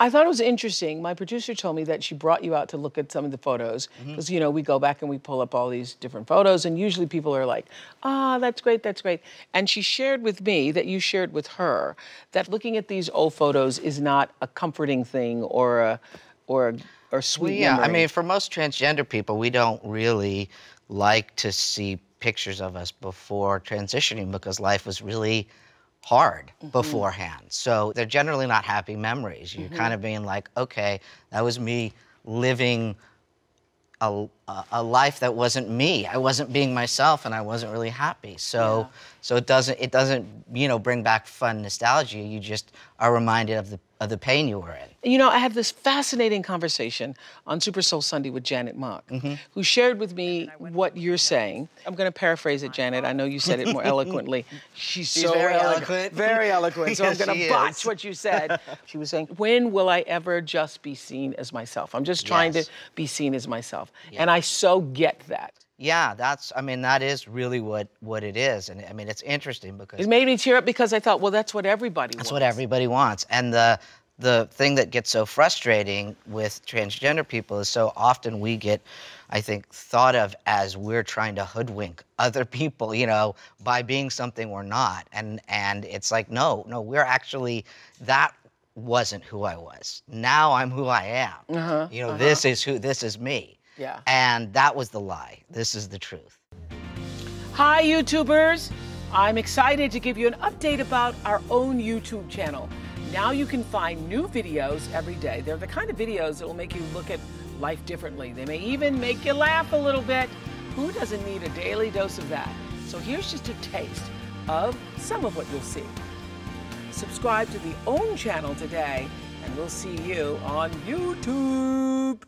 I thought it was interesting. My producer told me that she brought you out to look at some of the photos because Mm-hmm. you know we go back and we pull up all these different photos, and usually people are like, "Ah, that's great, that's great." And she shared with me that you shared with her that looking at these old photos is not a comforting thing or a or a, or sweet yeah, I mean, for most transgender people, we don't really like to see pictures of us before transitioning because life was really hard Mm-hmm. beforehand. So they're generally not happy memories. You're Mm-hmm. kind of being like, okay, that was me living a, a, a life that wasn't me. I wasn't being myself, and I wasn't really happy. So, so it doesn't it doesn't you know bring back fun nostalgia. You just are reminded of the of the pain you were in. You know, I had this fascinating conversation on Super Soul Sunday with Janet Mock, mm-hmm. who shared with me what you're saying. I'm going to paraphrase it, Janet. I know you said it more eloquently. She's, She's so very eloquent, eloquent. Very eloquent. So I'm going to botch is. what you said. She was saying, When will I ever just be seen as myself? I'm just trying Yes. to be seen as myself. And I so get that. Yeah, that's. I mean, that is really what what it is, and I mean, it's interesting because It made me tear up because I thought, well, that's what everybody wants. That's wants. what everybody wants. And the the thing that gets so frustrating with transgender people is so often we get, I think, thought of as we're trying to hoodwink other people, you know, by being something we're not. And and it's like, no, no, we're actually that wasn't who I was. Now I'm who I am. Uh-huh, you know, this is who this is me. Yeah. And that was the lie. This is the truth. Hi, YouTubers. I'm excited to give you an update about our own YouTube channel. Now you can find new videos every day. They're the kind of videos that will make you look at life differently. They may even make you laugh a little bit. Who doesn't need a daily dose of that? So here's just a taste of some of what you'll see. Subscribe to the OWN channel today, and we'll see you on YouTube.